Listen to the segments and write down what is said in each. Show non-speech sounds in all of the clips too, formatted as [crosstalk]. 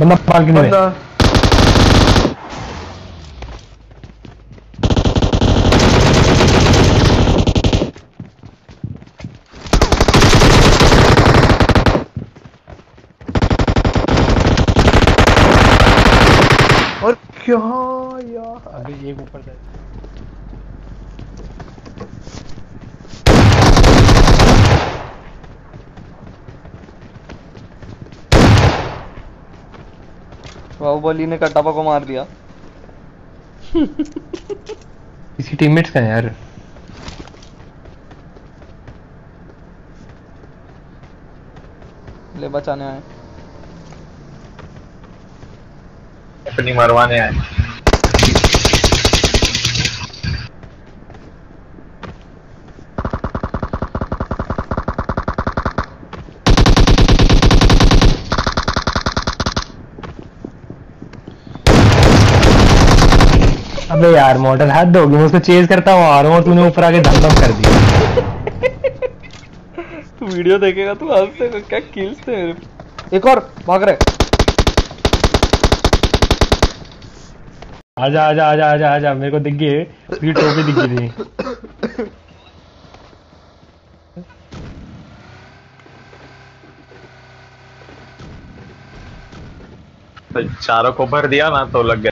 बंदा बालकनी में और क्या यार अभी एक ऊपर जाए बाहुबली ने कटापा को मार दिया। किसी टीममेट्स का यार? ले बचाने आए। अपनी मरवाने आए। अबे यार मॉडल हद होगी मैं उसको चेज करता हूँ आ रहा हूँ और तूने ऊपर आके धम धम कर दिया। [laughs] तू वीडियो देखेगा तू हँसते को क्या किल्स थे मेरे। एक और भाग रहे। आजा आजा आजा आजा आजा मेरे को दिख गई उसकी टोपी दिख गई थी तो चारों को भर दिया ना तो लग गया।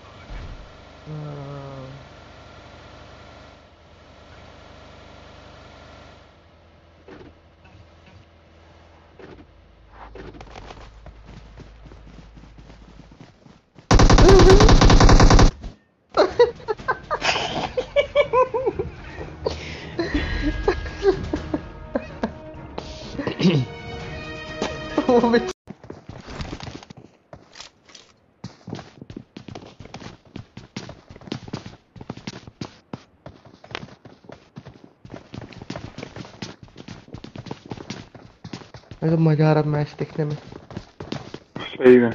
मज़ा आ रहा मैच देखने में। सही में।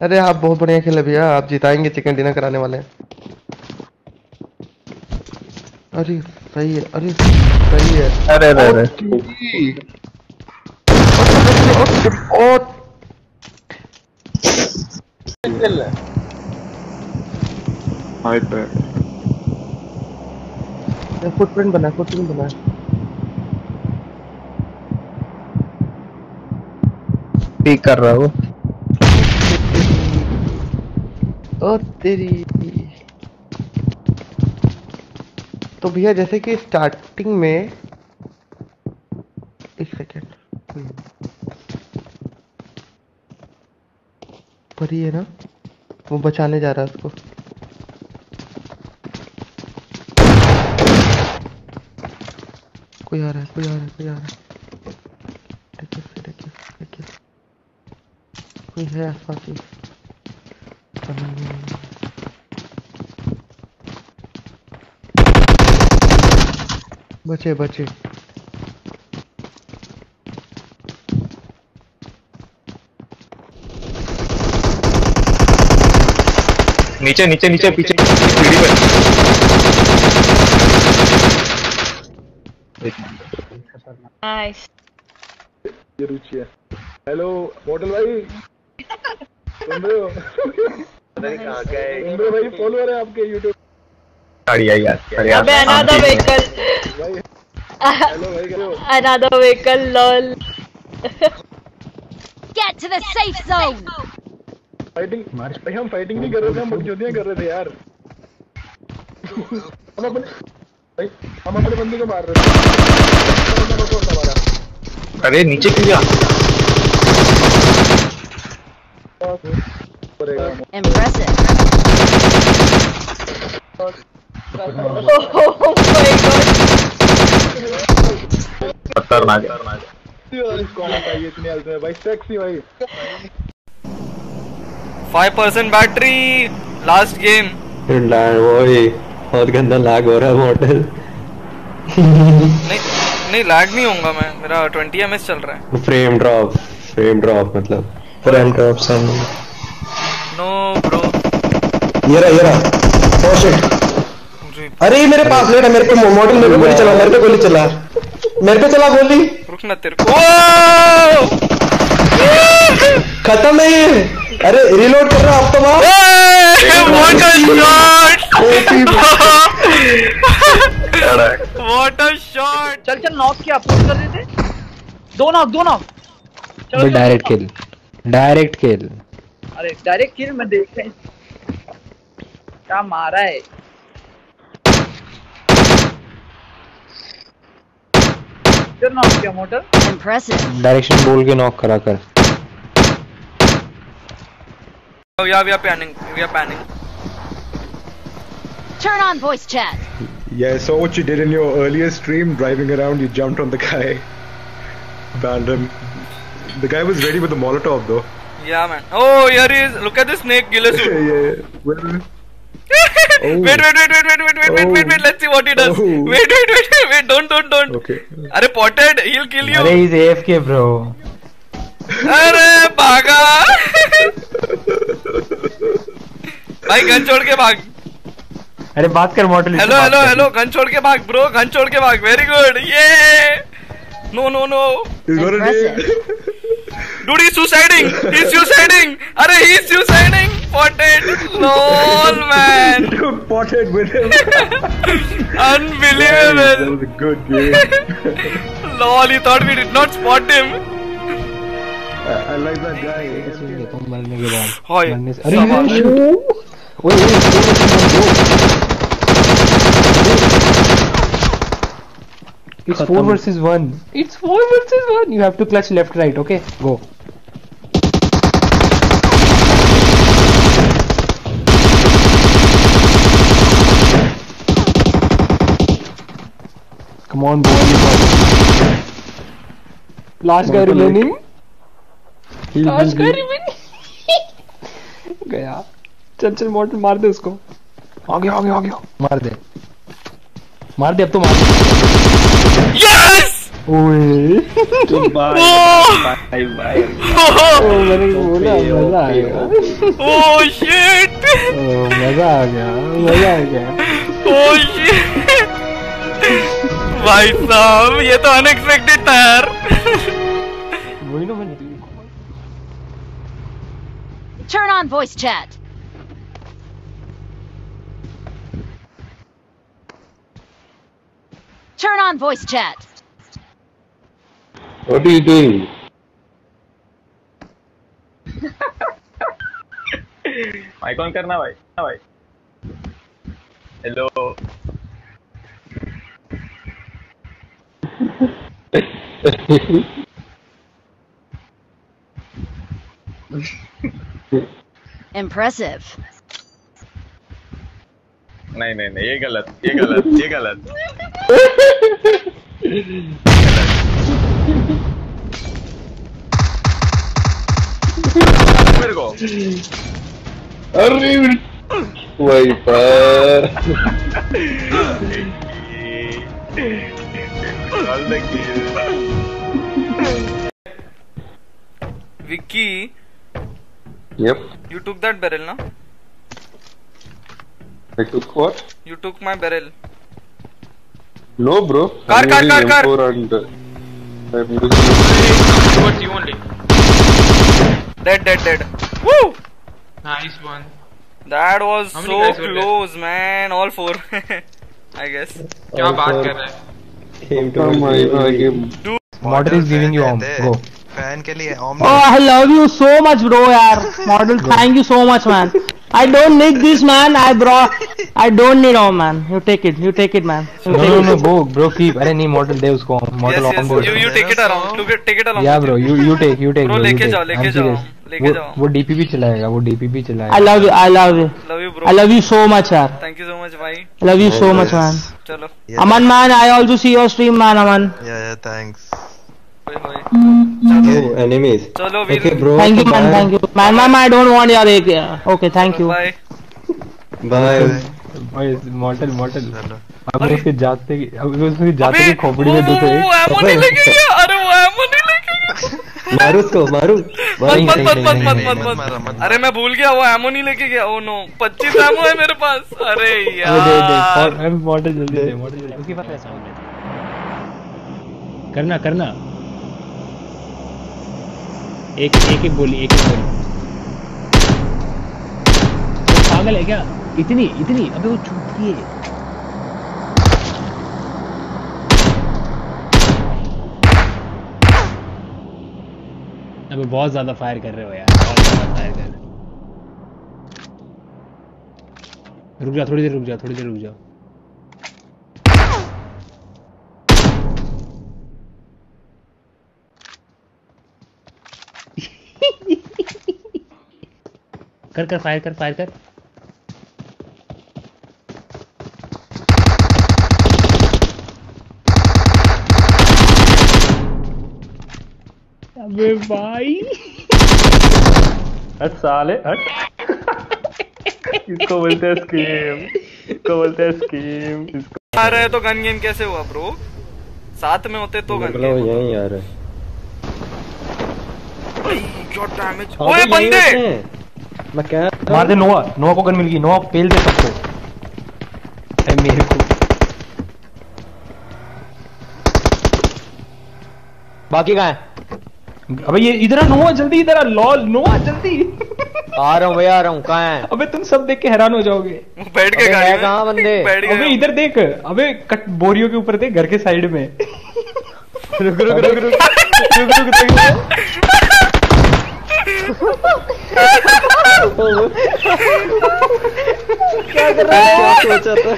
अरे आप बहुत बढ़िया खेले भैया आप जिताएँगे चिकन डिनर कराने वाले हैं। अरे सही है अरे सही है। अरे अरे अरे। और फुटप्रिंट बना फुटप्रिंट बना। ठीक कर रहा हूँ। ओ तेरी। तो भैया, जैसे कि स्टार्टिंग में एक सेकेंड परी है ना, वो बचाने जा रहा है उसको। कोई आ रहा है, कोई आ रहा है, कोई आ रहा है देखिए देखिए देखिए है ही पता नहीं। बचे बचे नीचे नीचे नीचे पीछे सीढ़ी पे Nice. ये रुचि है हेलो मॉडल भाई भाई फॉलोअर है आपके यूट्यूब अबे. भाई हेलो भाई कैसे Another vehicle. Lol. Get to the safe zone! Fighting भाई हम फाइटिंग नहीं कर रहे थे हम बकचोदियाँ कर रहे थे यार हम अपने भाई हम अपने बंदे को मार रहे थे अरे नीचे क्यों गया Impressive. Oh my god. खतरनाक भाई सेक्सी भाई five percent battery last game वही बहुत गंदा लैग हो रहा है मॉडल नहीं नहीं लैग नहीं होऊँगा मैं मेरा 20 एमएस चल रहा है फ्रेम ड्रॉप फ्रेम ड्रॉप मतलब frame drop son no bro ये रहा ये रहा। ओह शिट अरे ये मेरे पास लेट है मेरे पे मॉडल मेरे पे गोली चला मेरे पे गोली चला। मेरे पे चला गोली। रुक ना तेरे को। खत्म नहीं है अरे रिलोड कर रहा अब तो मार। What a shot! What a shot! चल चल नॉक किया पुश कर देते। दो नॉक दो नॉक डायरेक्ट चलो। डायरेक्ट किल अरे डायरेक्ट किल में देख रहे हैं। क्या मारा है फिर नॉक किया मोटर Impressive. डायरेक्शन बोल के नॉक करा कर Oh yeah, we are panning. We are panning. Turn on voice chat. Yeah, I saw what you did in your earlier stream, driving around, you jumped on the guy. Banned him. The guy was ready with the Molotov though. Yeah, man. Oh, here he is. Look at the snake killer [laughs] yeah, yeah. Where is [laughs] oh. Wait, wait, wait, wait, wait, wait, wait, oh. wait, wait, wait. Let's see what he does. Oh. [laughs] Wait, wait, wait, wait. Don't, don't, don't. Okay. Are potted? He'll kill you. Are he's AFK, bro. अरे भागा भाई gun छोड़ के भाग अरे बात कर model hello hello hello gun छोड़ के भाग ब्रो गन छोड़ के भाग वेरी गुड ये no, no, no. He's gonna do Dude, he's suiciding. He's suiciding. Are he's suiciding. Potted. Lol, [laughs] man. Dude, potted with him. [laughs] Unbelievable. that was a good game. [laughs] Lol, he thought we did not spot him. I, I like that guy. Hoi. Are you sure? Wait, wait, wait. It's four versus one. It's four versus one. You have to clutch left, right. Okay, go. Come on, boy. Last guy remaining. Last guy remaining. गया चल चल model मार दे उसको आ गया आ गया आ गया मार दे मार दे अब तो मार दे Yes! ओए Oh! ओ, मैंने बोला मज़ा आ गया Oh shit! ओ, मज़ा आ गया मज़ा आ गया Oh shit! भाई साहब ये तो अनएक्सपेक्टेड था यार वही ना मैंने Turn on voice chat. Turn on voice chat. What are you doing? Mic on करना भाई ना भाई हेलो Impressive. नहीं नहीं नहीं ये गलत ये गलत ये गलत Vergo. Arriba. Güey. Vicky. Yep. You took that barrel, no? I took what? You took my barrel. No, bro. Car, I'm car, using car, car. M4 and uh, I'm using. Dead, dead, dead. Woo! Nice one. That was How many so guys were there? close, man. All four, [laughs] I guess. क्या बात कर रहा है Came to my, my game. Model is giving you Om go fan के लिए ओम Oh, I love you so much, bro, यार. [laughs] Model, thank you so much, man. I don't need this man. I bro. I don't need all man. You take it. You take it, man. You no, no, no, bro, bro, keep. अरे नहीं mortal दे उसको. Mortal yes, yes, on board. You you take it around. You take it around. Yeah, bro. You you take you take. Bro, लेके जाओ, लेके जाओ. वो वो DP भी चलाएगा वो डीपी भी चलाएगा I love you I love you love you bro I love you so much यार थैंक यू सो मच भाई love you so much man चलो Aman man I also see your stream man Aman yeah yeah thanks Oh, enemies. चलो, we'll. Okay, bro. Thank you, man. bye. Thank you, man. Man, I don't want egg. yeah. Okay, thank you. Bye. Bye. Model model चलो अब उसके जाते अब उसके जाते की खोपड़ी में वो- दो वो- वो ammo नहीं लेके गया. अरे वो ammo नहीं लेके गया. मारू उसको मारू मत मत मत मत मत मत मत अरे मैं भूल गया वो एमो नहीं लेके गया ओ नो 25 एमो है मेरे पास अरे दे दे यार मॉडल जल्दी दे मॉडल जल्दी उसके पास ऐसा करना करना एक एक एक गोली एक एक गोली वो पागल है क्या? इतनी इतनी, अबे वो छूटी है। अबे बहुत ज़्यादा फायर कर रहे हो यार, बहुत ज़्यादा फायर कर रुक जा, थोड़ी देर रुक जा, थोड़ी देर रुक जाओ कर कर फायर कर फायर कर। अबे भाई। हट साले हट। इसको बोलते हैं स्कीम इसको बोलते हैं स्कीम इसको। आ रहे तो गन गेम कैसे हुआ ब्रो साथ में होते तो गन गेम यहीं यार क्या डैमेज हाँ, ओए तो बंदे। मैं क्या मार दे नोआ नोआ को गन मिल गई नोआ पेल दे सबको ए मेरे को बाकी कहाँ है अबे ये इधर आ नोआ जल्दी इधर आ लॉल नोआ जल्दी आ रहा हूँ भैया आ रहा हूँ कहाँ है अबे तुम सब देख के हैरान हो जाओगे बैठ अबे है कहाँ बंदे अबे इधर देख अबे कट बोरियो के ऊपर देख घर के साइड में रुक रुक रुक रुक रुक रुक क्या कर रहा है क्या सोचा था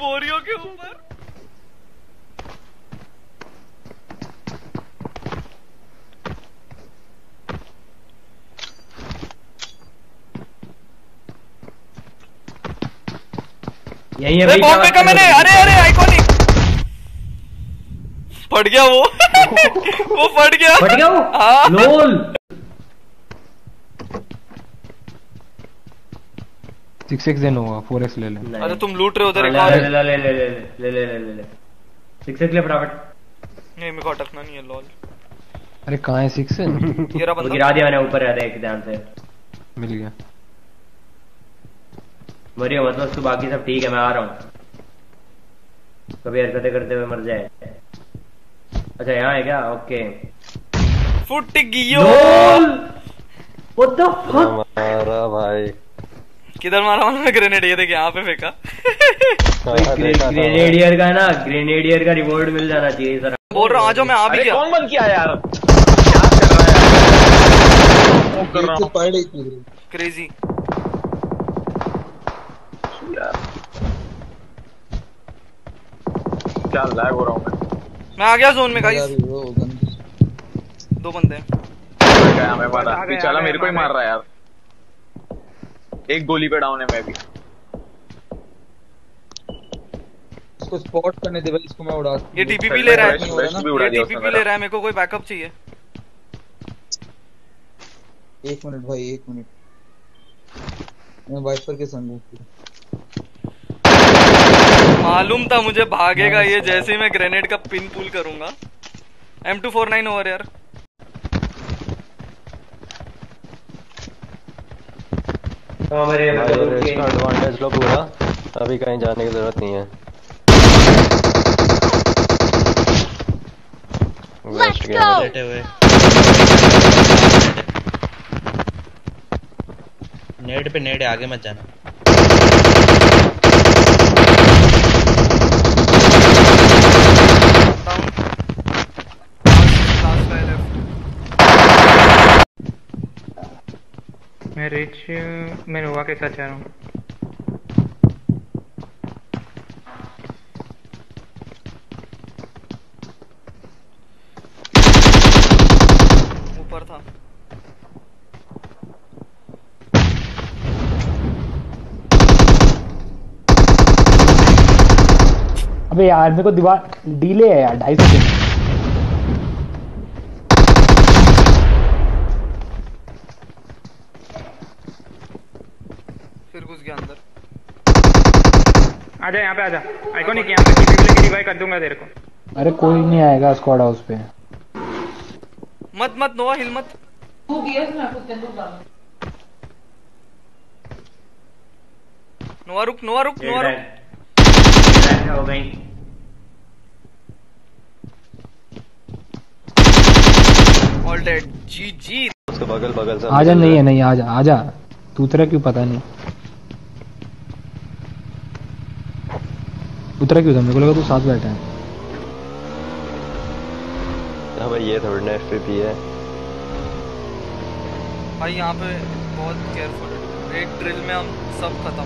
बोरियो के ऊपर यही है बॉम्ब फेंका मैंने अरे अरे आइकॉनिक फट गया वो। [laughs] वो फट गया। फट गया वो? हाँ। लोल सिक्स एक्स देना होगा फोर एक्स ले ले अरे तुम लूट रहे हो उधर एक ले और। ले ले ले ले ले ले ले ले ले। ले सिक्स ले फटाफट। नहीं मेरे को अटकना नहीं है लॉल। अरे कहाँ है सिक्स? [laughs] बंदा। गिरा दिया मैंने ऊपर है देख ध्यान से। मिल गया। मरियो मतलब तू बाकी सब ठीक है मैं आ रहा हूँ। कभी हरकतें करते हुए मर जाए। अच्छा यहाँ है क्या? ओके। फुट गियो What the fuck? हमारा भाई। किधर मारा मैंने ग्रेनेड ये देख यहाँ पे फेंका। हाँ। ग्रेनेडियर का ना ग्रेनेडियर का रिवॉर्ड मिल जाना चाहिए सर। बोल रहा हूँ आ जाओ मैं आ भी गया कौन बंद किया यार क्या कर रहा है? कर रहा हूँ। क्रेजी क्या लैग हो रहा हूँ मैं? मैं आ गया जोन में गाइस दो बंदे हैं। गया मैं मारा। पीछे वाला मेरे को ही मार रहा है यार। एक गोली पे डाउन है मैं भी। इसको स्पॉट करने दे भाई इसको मैं उड़ा ये टीपीपी ले रहा है। भी ये टीपीपी मेरा। ले रहा है मेरे को कोई बैकअप चाहिए। एक मिनट भाई एक मिनट। मैं वाइपर के संग हूँ। मालूम था मुझे भागेगा ये जैसे ही मैं ग्रेनेड का पिन पुल करूँगा। M two four nine over यार हाँ एडवांटेज लो पूरा। अभी कहीं जाने की ज़रूरत नहीं है। लेटे हुए नेट पे नेट आगे मत जाना। मैं रिच मैं नोवा के साथ जा रहा हूँ। ऊपर था। अबे यार मेरे को दीवार डीले है यार ढाई सेकंड। आजा यहाँ पे आजा। आइकॉनिक यहाँ पे किसी के लिए रिवाइव कर दूँगा तेरे को। अरे कोई नहीं आएगा स्क्वाड हाउस पे। मत मत नोवा हिल मत। तू गियर ना कुत्ते तू नोवा रुक नोवा रुक नोवा रुक। हो गई ऑल डेड जी जी। उसके बगल बगल से आजा नहीं है नहीं आजा आजा। तू तेरा क्यों पता नहीं? उतरा क्यों था? मेरे को लगा तू साथ बैठा है। हाँ भाई ये थोड़ी ना एफपीपी है। भाई यहाँ पे बहुत केयरफुल एक ड्रिल में हम सब खत्म।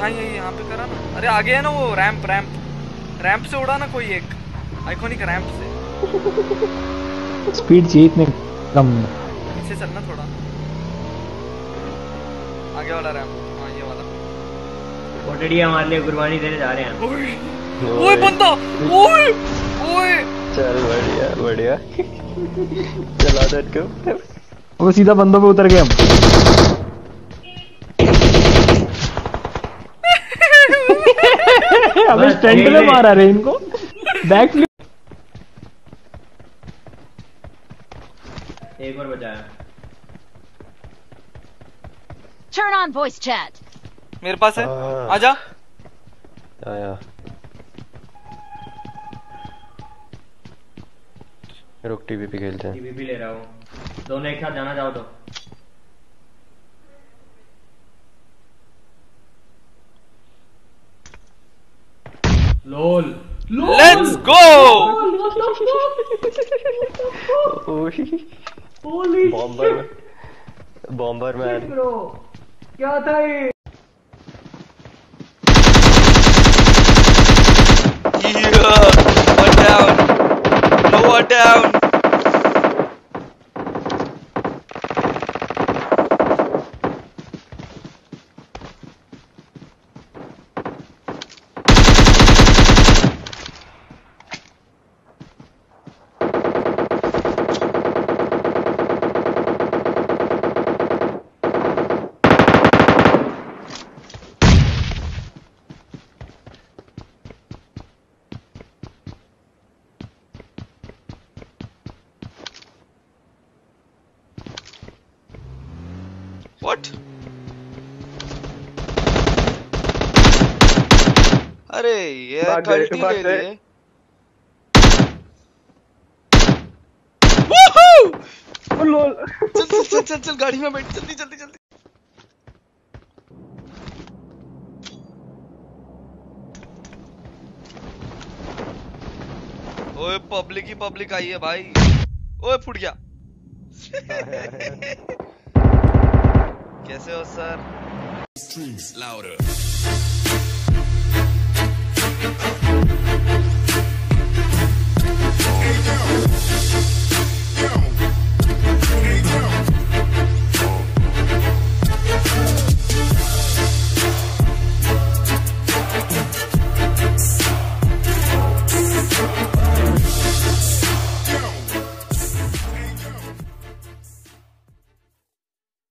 हाँ ये यहाँ पे करा ना। अरे आगे है ना वो रैंप रैंप रैंप से उड़ा ना कोई एक। आइकॉनिक रैंप से। स्पीड चाहिए इतने कम। में पीछे चलना थोड़ा। आगे वाला रैंप हमारे लिए कुर्बानी देने जा रहे हैं। ओए बंदा ओए ओए। चल बढ़िया बढ़िया। चला दे को वो सीधा बंदों पे उतर गए हम। [laughs] अबे ये में ले। मारा रे इनको। बैक फ्लिप एक और बचाया Turn on voice chat. मेरे पास है। हाँ। आजा। आया। रुक टीवी पे खेलते हैं। टीवी ले रहा हूँ। दोनों एक साथ जाना चाहो तो। Lol. Let's go bomber bomber man क्या था ये? Down. What? अरे ये भाग ले। लिए चल चल चल चल चल गाड़ी में बैठ जल्दी जल्दी जल्दी। ओए पब्लिक ही पब्लिक आई है भाई। ओए फुट गया। [laughs] कैसे हो sir Streams louder. Hey, yo. Yo. Hey, yo.